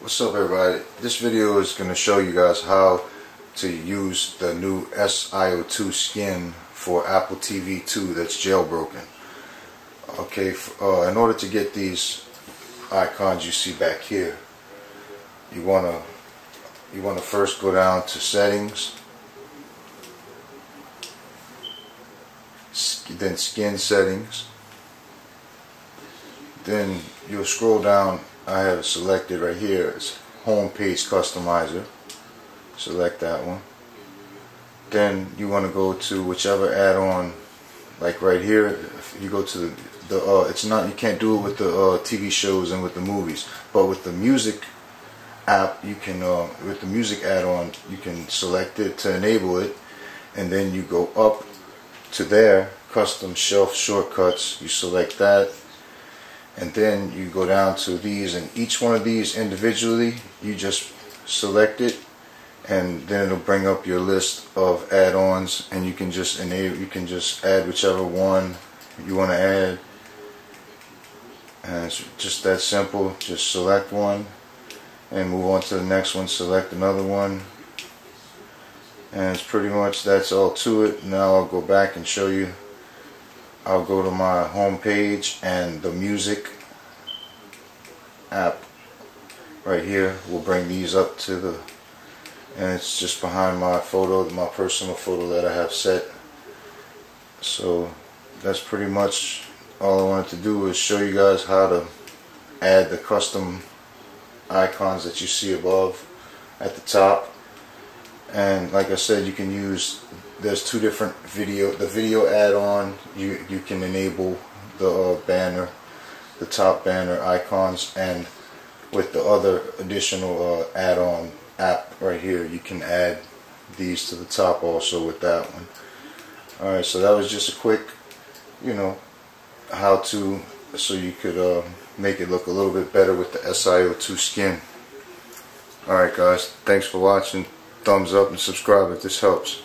What's up everybody? This video is going to show you guys how to use the new SIO2 skin for Apple TV 2 that's jailbroken. Okay, uh, in order to get these icons you see back here, you want to you want to first go down to settings, then skin settings, then you'll scroll down I have selected right here is home page customizer. Select that one. Then you want to go to whichever add-on like right here if you go to the, the uh, it's not you can't do it with the uh, TV shows and with the movies but with the music app you can uh, with the music add-on you can select it to enable it and then you go up to there custom shelf shortcuts you select that and then you go down to these and each one of these individually you just select it and then it'll bring up your list of add-ons and you can just enable you can just add whichever one you want to add. And it's just that simple just select one and move on to the next one select another one. And it's pretty much that's all to it. Now I'll go back and show you I'll go to my home page and the music app right here will bring these up to the and it's just behind my photo my personal photo that I have set. So that's pretty much all I wanted to do is show you guys how to add the custom icons that you see above at the top. And like I said you can use there's two different video the video add-on you you can enable the uh, banner the top banner icons and with the other additional uh, add-on app right here you can add these to the top also with that one. Alright so that was just a quick you know how to so you could uh, make it look a little bit better with the SIO2 skin. Alright guys thanks for watching. Thumbs up and subscribe if this helps